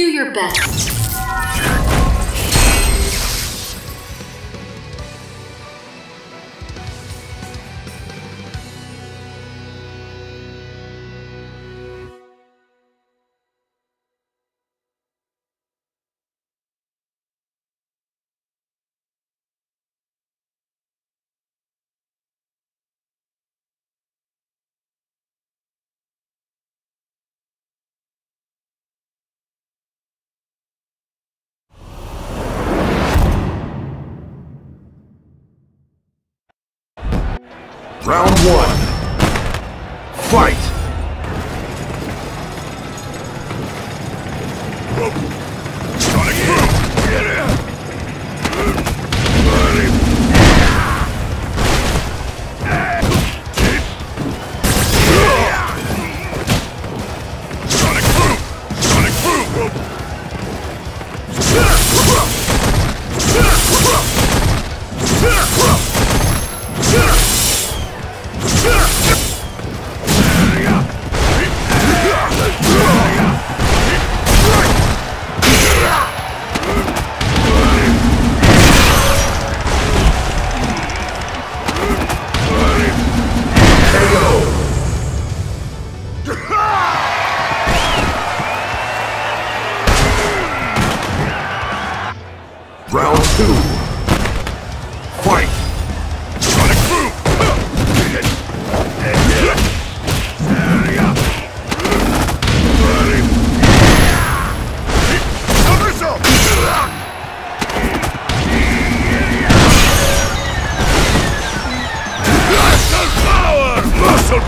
Do your best. Round one. Fight! Round two. Fight! Sonic Boom! Power! Muscle